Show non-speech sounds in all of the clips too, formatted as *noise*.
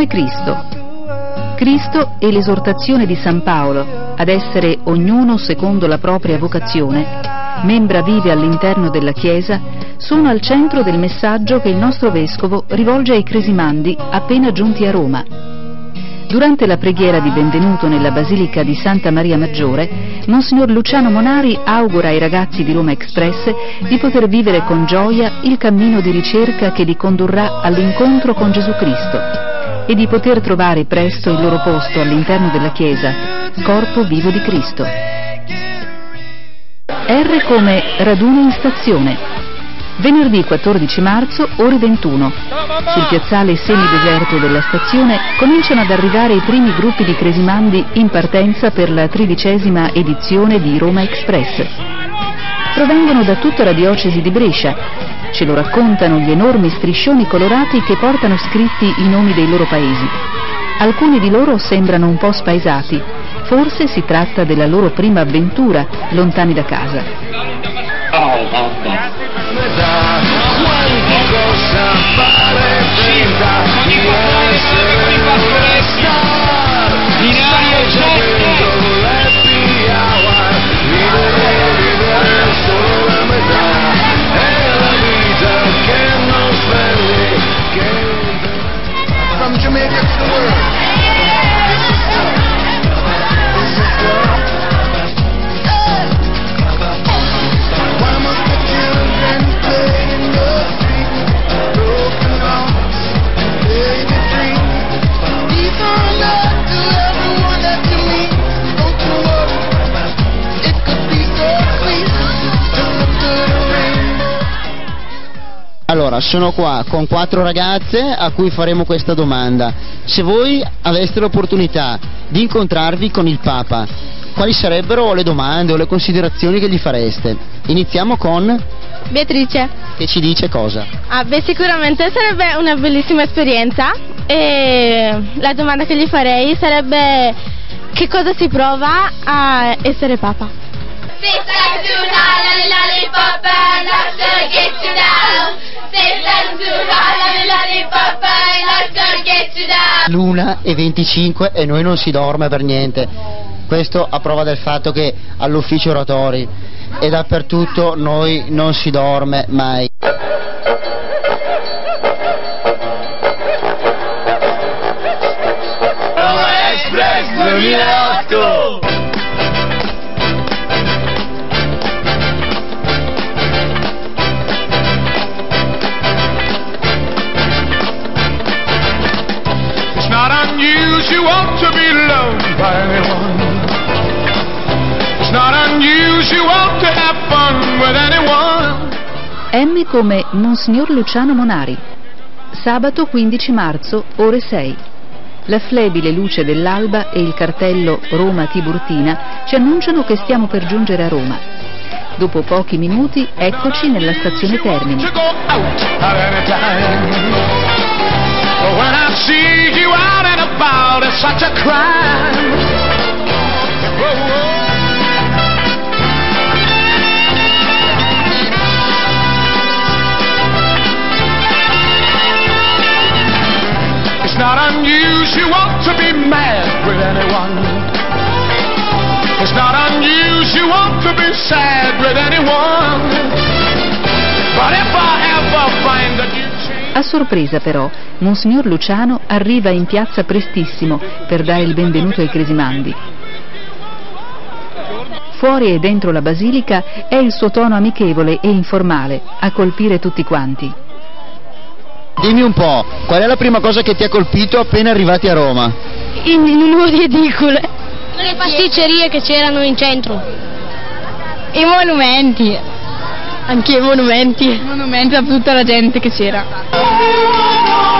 come Cristo. Cristo e l'esortazione di San Paolo ad essere ognuno secondo la propria vocazione, membra vive all'interno della Chiesa, sono al centro del messaggio che il nostro Vescovo rivolge ai cresimandi appena giunti a Roma. Durante la preghiera di benvenuto nella Basilica di Santa Maria Maggiore, Monsignor Luciano Monari augura ai ragazzi di Roma Express di poter vivere con gioia il cammino di ricerca che li condurrà all'incontro con Gesù Cristo e di poter trovare presto il loro posto all'interno della Chiesa, corpo vivo di Cristo. R come raduno in stazione. Venerdì 14 marzo, ore 21. Sul piazzale semideserto della stazione cominciano ad arrivare i primi gruppi di cresimandi in partenza per la tredicesima edizione di Roma Express. Provengono da tutta la diocesi di Brescia Ce lo raccontano gli enormi striscioni colorati che portano scritti i nomi dei loro paesi. Alcuni di loro sembrano un po' spaesati, forse si tratta della loro prima avventura lontani da casa. Oh, mamma. Allora, sono qua con quattro ragazze a cui faremo questa domanda. Se voi aveste l'opportunità di incontrarvi con il Papa, quali sarebbero le domande o le considerazioni che gli fareste? Iniziamo con... Beatrice. Che ci dice cosa? Ah, beh, sicuramente sarebbe una bellissima esperienza e la domanda che gli farei sarebbe che cosa si prova a essere Papa? L'una e 25 e noi non si dorme per niente. Questo a prova del fatto che all'ufficio oratori e dappertutto noi non si dorme mai. Express 2008 M come Monsignor Luciano Monari. Sabato 15 marzo, ore 6. La flebile luce dell'alba e il cartello Roma Tiburtina ci annunciano che stiamo per giungere a Roma. Dopo pochi minuti eccoci nella stazione Termini. When not unusual to be mad with anyone. It's not unusual to be sad with anyone. But if I ever find that you a sorpresa però, Monsignor Luciano arriva in piazza prestissimo per dare il benvenuto ai cresimandi. Fuori e dentro la basilica è il suo tono amichevole e informale a colpire tutti quanti. Dimmi un po', qual è la prima cosa che ti ha colpito appena arrivati a Roma? Uovo di edicole. Le pasticcerie che c'erano in centro. I monumenti. Anche i monumenti. I monumenti a tutta la gente che c'era.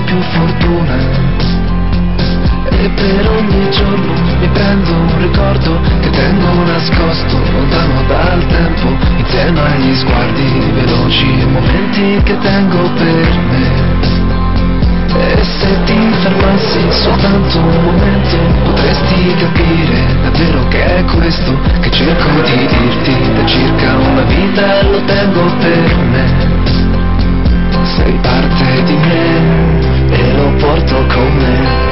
Più fortuna. E per ogni giorno mi prendo un ricordo che tengo nascosto lontano dal tempo insieme agli sguardi veloci e momenti che tengo per me. E se ti fermassi soltanto un momento potresti capire davvero che è questo che cerco di dirti da circa una vita lo tengo per me. Sei parte di me lo porto con me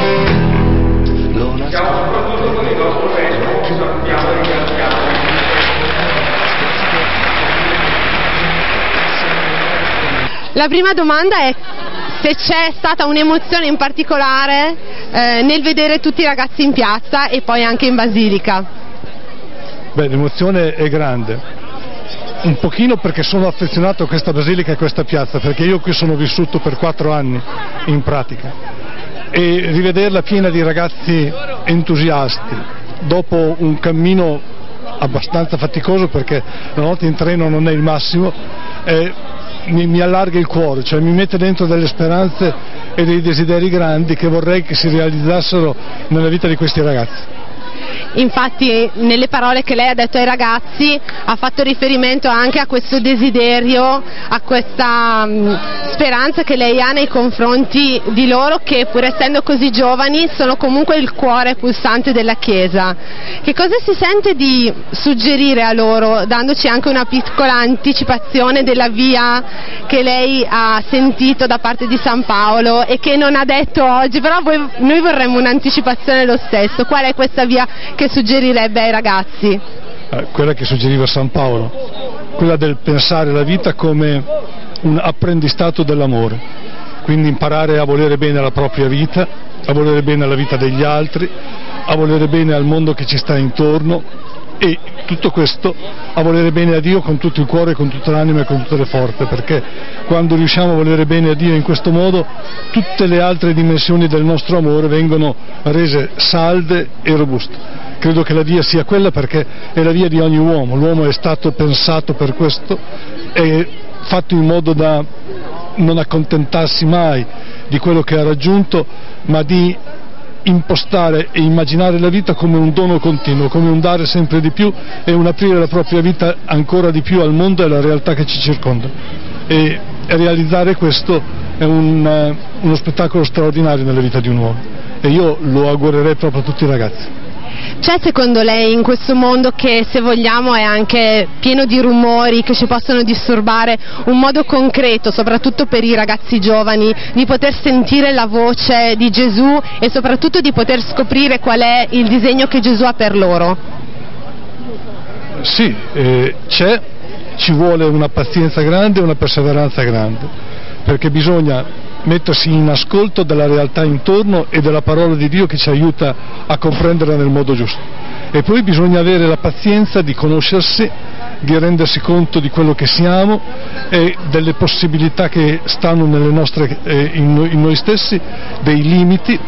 La prima domanda è se c'è stata un'emozione in particolare eh, nel vedere tutti i ragazzi in piazza e poi anche in Basilica. Beh, l'emozione è grande, un pochino perché sono affezionato a questa basilica e a questa piazza, perché io qui sono vissuto per quattro anni in pratica e rivederla piena di ragazzi entusiasti dopo un cammino abbastanza faticoso perché la notte in treno non è il massimo, eh, mi, mi, allarga il cuore, cioè mi mette dentro delle speranze e dei desideri grandi che vorrei che si realizzassero nella vita di questi ragazzi. Infatti nelle parole che lei ha detto ai ragazzi ha fatto riferimento anche a questo desiderio, a questa um, speranza che lei ha nei confronti di loro che pur essendo così giovani sono comunque il cuore pulsante della Chiesa. Che cosa si sente di suggerire a loro, dandoci anche una piccola anticipazione della via che lei ha sentito da parte di San Paolo e che non ha detto oggi, però noi vorremmo un'anticipazione lo stesso. Qual è questa via che suggerirebbe ai ragazzi? Eh, quella che suggeriva San Paolo, quella del pensare la vita come un apprendistato dell'amore, quindi imparare a volere bene la propria vita, a volere bene la vita degli altri, a volere bene al mondo che ci sta intorno e tutto questo a volere bene a Dio con tutto il cuore, con tutta l'anima e con tutte le forze, perché quando riusciamo a volere bene a Dio in questo modo tutte le altre dimensioni del nostro amore vengono rese salde e robuste. Credo che la via sia quella perché è la via di ogni uomo, l'uomo è stato pensato per questo, è fatto in modo da non accontentarsi mai di quello che ha raggiunto, ma di impostare e immaginare la vita come un dono continuo, come un dare sempre di più e un aprire la propria vita ancora di più al mondo e alla realtà che ci circonda. E realizzare questo è un, eh, uno spettacolo straordinario nella vita di un uomo e io lo augurerei proprio a tutti i ragazzi. C'è secondo lei in questo mondo che se vogliamo è anche pieno di rumori che ci possono disturbare un modo concreto, soprattutto per i ragazzi giovani, di poter sentire la voce di Gesù e soprattutto di poter scoprire qual è il disegno che Gesù ha per loro? Sì, eh, c'è, ci vuole una pazienza grande e una perseveranza grande, perché bisogna mettersi in ascolto della realtà intorno e della parola di Dio che ci aiuta a comprenderla nel modo giusto. E poi bisogna avere la pazienza di conoscersi, di rendersi conto di quello che siamo e delle possibilità che stanno nostre, eh, in, in noi stessi, dei limiti,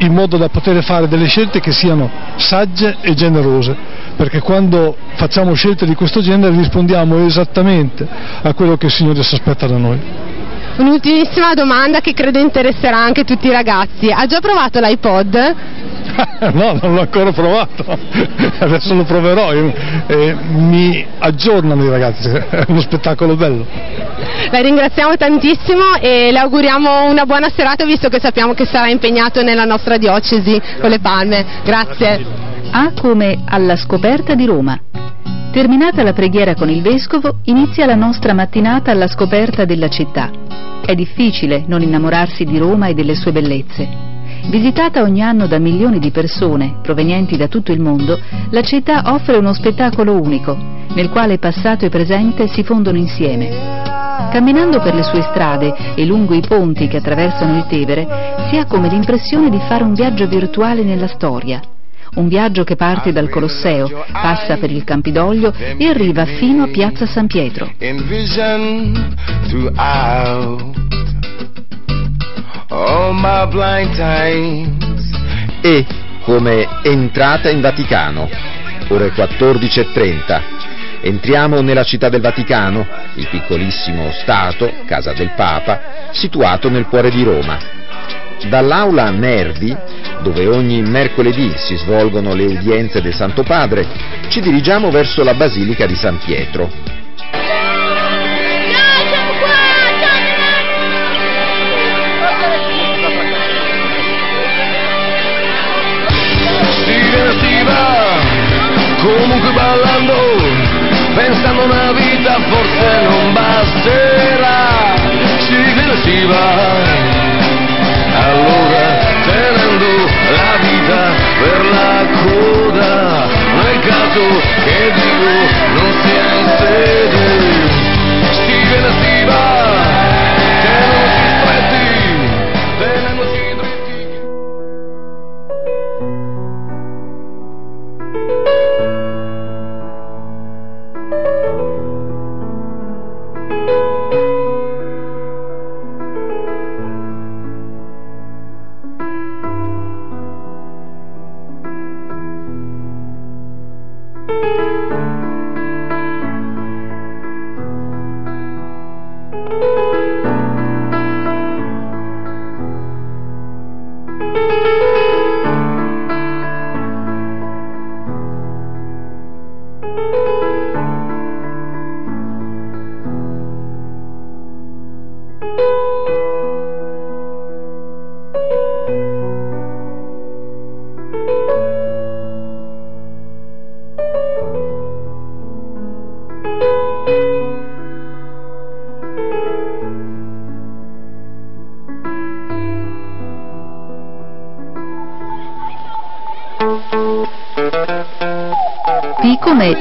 in modo da poter fare delle scelte che siano sagge e generose, perché quando facciamo scelte di questo genere rispondiamo esattamente a quello che il Signore si aspetta da noi. Un'ultimissima domanda che credo interesserà anche tutti i ragazzi. Ha già provato l'iPod? *laughs* no, non l'ho ancora provato, adesso lo proverò e, e mi aggiornano i ragazzi, è uno spettacolo bello. La ringraziamo tantissimo e le auguriamo una buona serata visto che sappiamo che sarà impegnato nella nostra diocesi con le palme. Grazie. A come alla scoperta di Roma. Terminata la preghiera con il Vescovo, inizia la nostra mattinata alla scoperta della città. È difficile non innamorarsi di Roma e delle sue bellezze. Visitata ogni anno da milioni di persone provenienti da tutto il mondo, la città offre uno spettacolo unico, nel quale passato e presente si fondono insieme. Camminando per le sue strade e lungo i ponti che attraversano il Tevere, si ha come l'impressione di fare un viaggio virtuale nella storia, un viaggio che parte dal Colosseo, passa per il Campidoglio e arriva fino a Piazza San Pietro. E come entrata in Vaticano, ore 14.30. Entriamo nella città del Vaticano, il piccolissimo Stato, casa del Papa, situato nel cuore di Roma. Dall'aula Nervi, dove ogni mercoledì si svolgono le udienze del Santo Padre, ci dirigiamo verso la Basilica di San Pietro. Comunque ballando, pensando una vita forse non basterà. Si va nel caso che Dio non sia in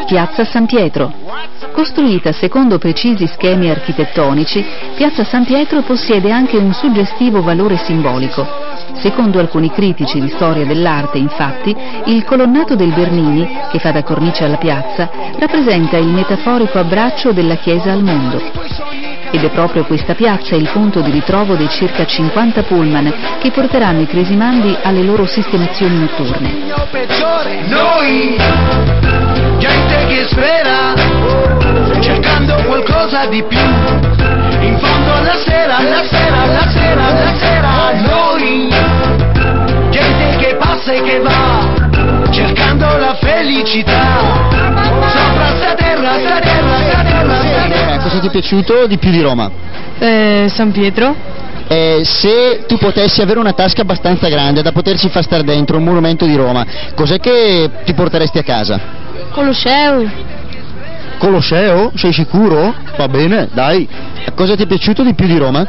Piazza San Pietro. Costruita secondo precisi schemi architettonici, Piazza San Pietro possiede anche un suggestivo valore simbolico. Secondo alcuni critici di storia dell'arte, infatti, il colonnato del Bernini, che fa da cornice alla piazza, rappresenta il metaforico abbraccio della Chiesa al mondo. Ed è proprio questa piazza il punto di ritrovo dei circa 50 pullman che porteranno i cresimandi alle loro sistemazioni notturne. Gente che spera, cercando qualcosa di più. In fondo alla sera, alla sera, alla sera, alla sera. Noi, gente che passa e che va, cercando la felicità. Sopra sta terra, sta terra, sta terra, sta terra. Eh, cosa ti è piaciuto di più di Roma? Eh, San Pietro? Eh, se tu potessi avere una tasca abbastanza grande da poterci far stare dentro un monumento di Roma, cos'è che ti porteresti a casa? Colosseo? Colosseo? Sei sicuro? Va bene, dai. Cosa ti è piaciuto di più di Roma?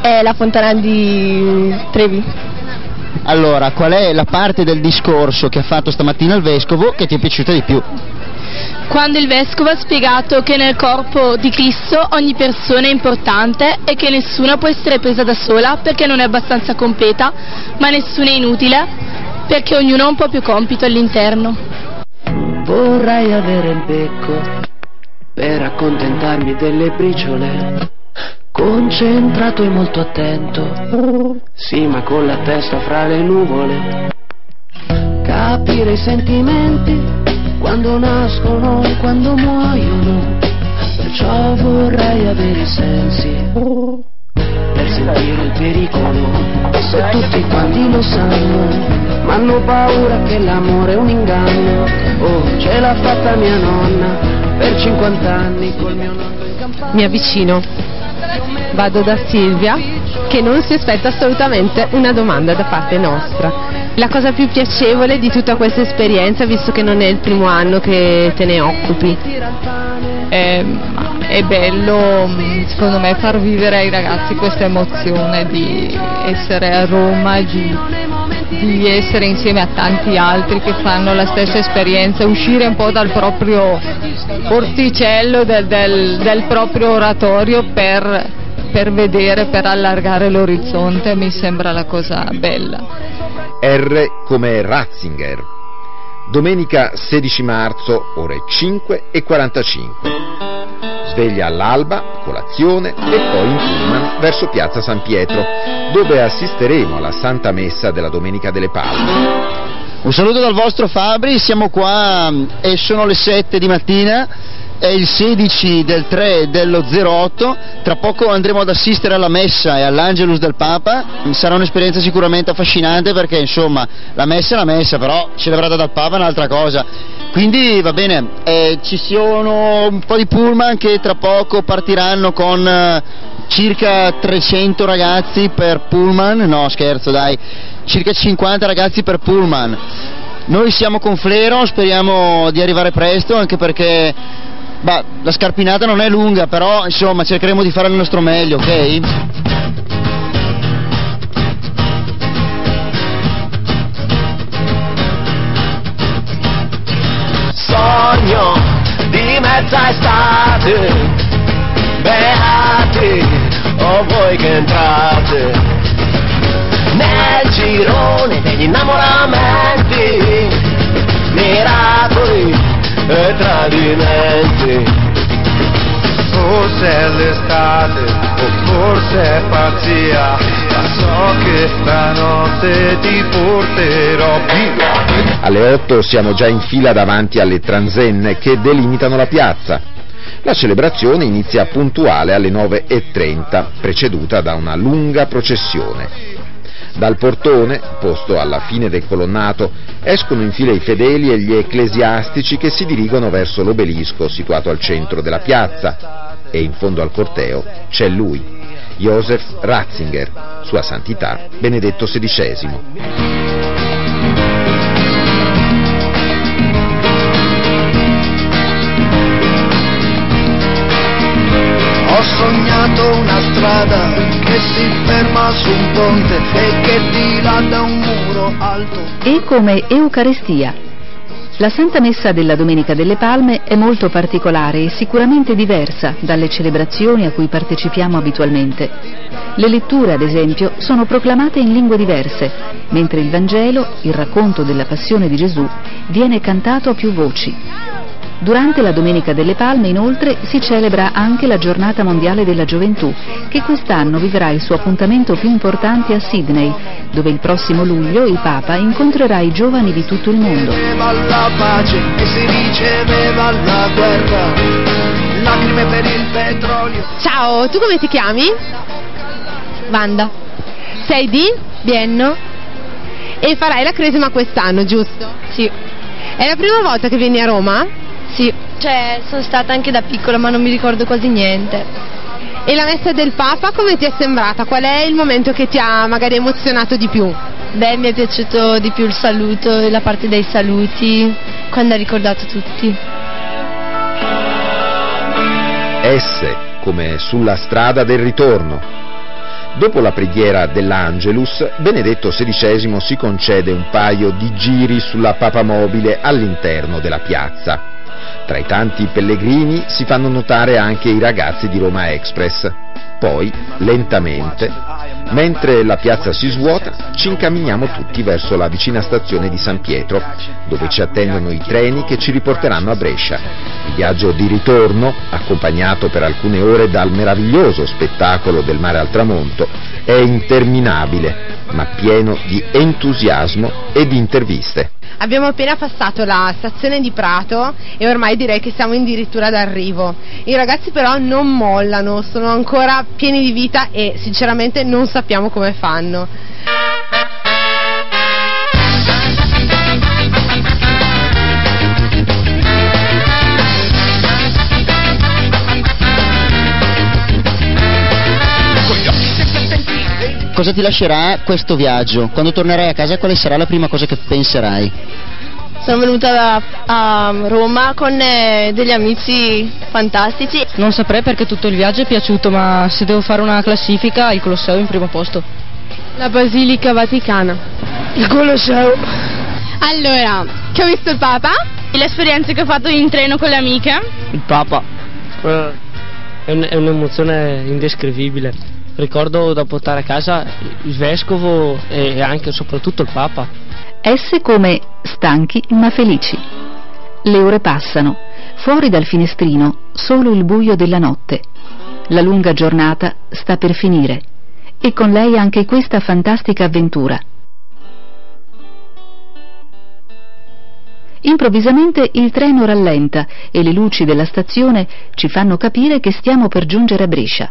È la fontana di Trevi. Allora, qual è la parte del discorso che ha fatto stamattina il vescovo che ti è piaciuta di più? Quando il vescovo ha spiegato che nel corpo di Cristo ogni persona è importante e che nessuna può essere presa da sola perché non è abbastanza completa, ma nessuna è inutile perché ognuno ha un po' più compito all'interno. Vorrei avere il becco per accontentarmi delle briciole. Concentrato e molto attento, sì, ma con la testa fra le nuvole. Capire i sentimenti quando nascono e quando muoiono. Perciò vorrei avere i sensi per sentire il pericolo. Se tutti quanti lo sanno, hanno paura che l'amore è un inganno. Oh, ce l'ha fatta mia nonna per 50 anni col mio nonno in campagna. Mi avvicino, vado da Silvia che non si aspetta assolutamente una domanda da parte nostra. La cosa più piacevole di tutta questa esperienza, visto che non è il primo anno che te ne occupi? È, è bello secondo me far vivere ai ragazzi questa emozione di essere a Roma, di, di essere insieme a tanti altri che fanno la stessa esperienza, uscire un po' dal proprio orticello, del, del- del proprio oratorio per, per vedere, per allargare l'orizzonte, mi sembra la cosa bella. R come Ratzinger. Domenica 16 marzo, ore 5 e 45. Sveglia all'alba, colazione e poi in pullman verso piazza San Pietro, dove assisteremo alla Santa Messa della Domenica delle Palme. Un saluto dal vostro Fabri, siamo qua e sono le 7 di mattina è il 16 del 3 dello 08, tra poco andremo ad assistere alla messa e all'Angelus del Papa, sarà un'esperienza sicuramente affascinante perché insomma la messa è la messa, però celebrata dal Papa è un'altra cosa. Quindi va bene, eh, ci sono un po' di pullman che tra poco partiranno con eh, circa 300 ragazzi per pullman, no scherzo dai, circa 50 ragazzi per pullman. Noi siamo con Flero, speriamo di arrivare presto anche perché Bah, la scarpinata non è lunga, però insomma cercheremo di fare il nostro meglio, ok? Sogno di mezza estate, beati o voi che entrate nel girone degli innamoramenti, e tradimenti. Forse è l'estate o forse è pazzia, ma so che stanotte ti porterò via. Alle 8 siamo già in fila davanti alle transenne che delimitano la piazza. La celebrazione inizia puntuale alle 9.30, preceduta da una lunga processione. Dal portone, posto alla fine del colonnato, escono in fila i fedeli e gli ecclesiastici che si dirigono verso l'obelisco situato al centro della piazza e in fondo al corteo c'è lui, Joseph Ratzinger, Sua Santità Benedetto XVI. Strada che si ferma su un ponte e che dilata un muro alto. E come Eucaristia. La Santa Messa della Domenica delle Palme è molto particolare e sicuramente diversa dalle celebrazioni a cui partecipiamo abitualmente. Le letture, ad esempio, sono proclamate in lingue diverse, mentre il Vangelo, il racconto della passione di Gesù, viene cantato a più voci. Durante la Domenica delle Palme, inoltre, si celebra anche la Giornata Mondiale della Gioventù, che quest'anno vivrà il suo appuntamento più importante a Sydney, dove il prossimo luglio il Papa incontrerà i giovani di tutto il mondo. La pace e si riceveva la guerra, lacrime per il petrolio. Ciao, tu come ti chiami? Wanda. Sei di? Bienno? E farai la cresima quest'anno, giusto? Sì. È la prima volta che vieni a Roma? Sì, cioè sono stata anche da piccola ma non mi ricordo quasi niente. E la messa del Papa come ti è sembrata? Qual è il momento che ti ha magari emozionato di più? Beh, mi è piaciuto di più il saluto, la parte dei saluti, quando ha ricordato tutti. S come sulla strada del ritorno. Dopo la preghiera dell'Angelus, Benedetto XVI si concede un paio di giri sulla papamobile all'interno della piazza. Tra i tanti pellegrini si fanno notare anche i ragazzi di Roma Express. Poi, lentamente, mentre la piazza si svuota, ci incamminiamo tutti verso la vicina stazione di San Pietro, dove ci attendono i treni che ci riporteranno a Brescia. Il viaggio di ritorno, accompagnato per alcune ore dal meraviglioso spettacolo del mare al tramonto, è interminabile, ma pieno di entusiasmo e di interviste. Abbiamo appena passato la stazione di Prato e ormai direi che siamo addirittura d'arrivo. I ragazzi però non mollano, sono ancora pieni di vita e sinceramente non sappiamo come fanno. Cosa ti lascerà questo viaggio? Quando tornerai a casa quale sarà la prima cosa che penserai? Sono venuta da, a Roma con eh, degli amici fantastici. Non saprei perché tutto il viaggio è piaciuto, ma se devo fare una classifica, il Colosseo è in primo posto. La Basilica Vaticana. Il Colosseo. Allora, che ho visto il Papa? Le esperienze che ho fatto in treno con le amiche. Il Papa. Un, è un'emozione indescrivibile. Ricordo da portare a casa il vescovo e anche e soprattutto il Papa. S come stanchi ma felici. Le ore passano. Fuori dal finestrino solo il buio della notte. La lunga giornata sta per finire e con lei anche questa fantastica avventura. Improvvisamente il treno rallenta e le luci della stazione ci fanno capire che stiamo per giungere a Brescia.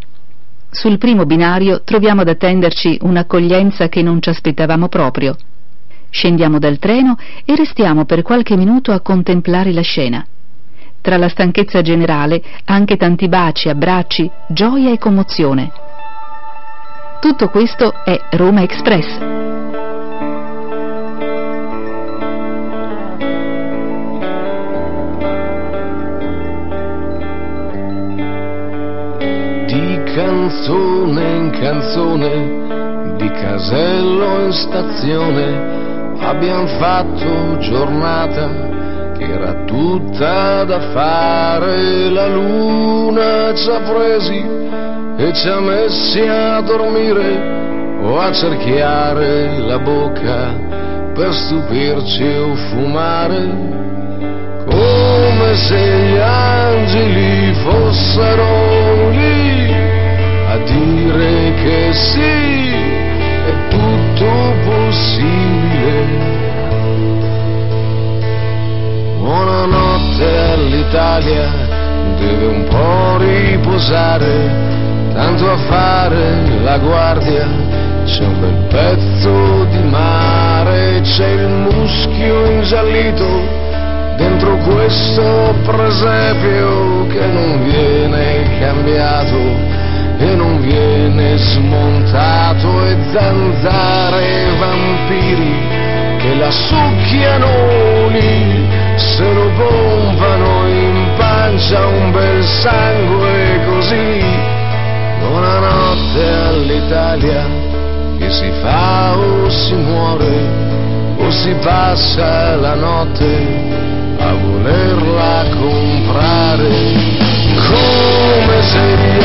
Sul primo binario troviamo ad attenderci un'accoglienza che non ci aspettavamo proprio. Scendiamo dal treno e restiamo per qualche minuto a contemplare la scena. Tra la stanchezza generale anche tanti baci, abbracci, gioia e commozione. Tutto questo è Roma Express. Canzone in canzone, di casello in stazione, abbiamo fatto giornata che era tutta da fare, la luna ci ha presi e ci ha messi a dormire o a cerchiare la bocca per stupirci o fumare, come se gli angeli fossero sì, è tutto possibile. Buonanotte all'Italia, deve un po' riposare, tanto a fare la guardia, c'è un bel pezzo di mare, c'è il muschio ingiallito dentro questo presepio che non viene cambiato e non viene smontato e zanzare e vampiri che la succhiano lì, se lo pompano in pancia un bel sangue così. Buonanotte all'Italia che si fa o si muore o si passa la notte a volerla comprare come se gli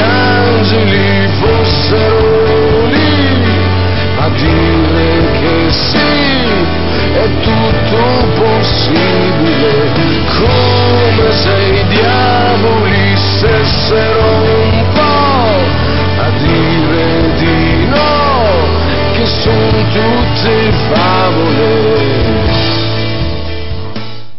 angeli fossero lì a dire che sì, è tutto possibile, come se i diavoli stessero un po' a dire di no, che sono tutte favole.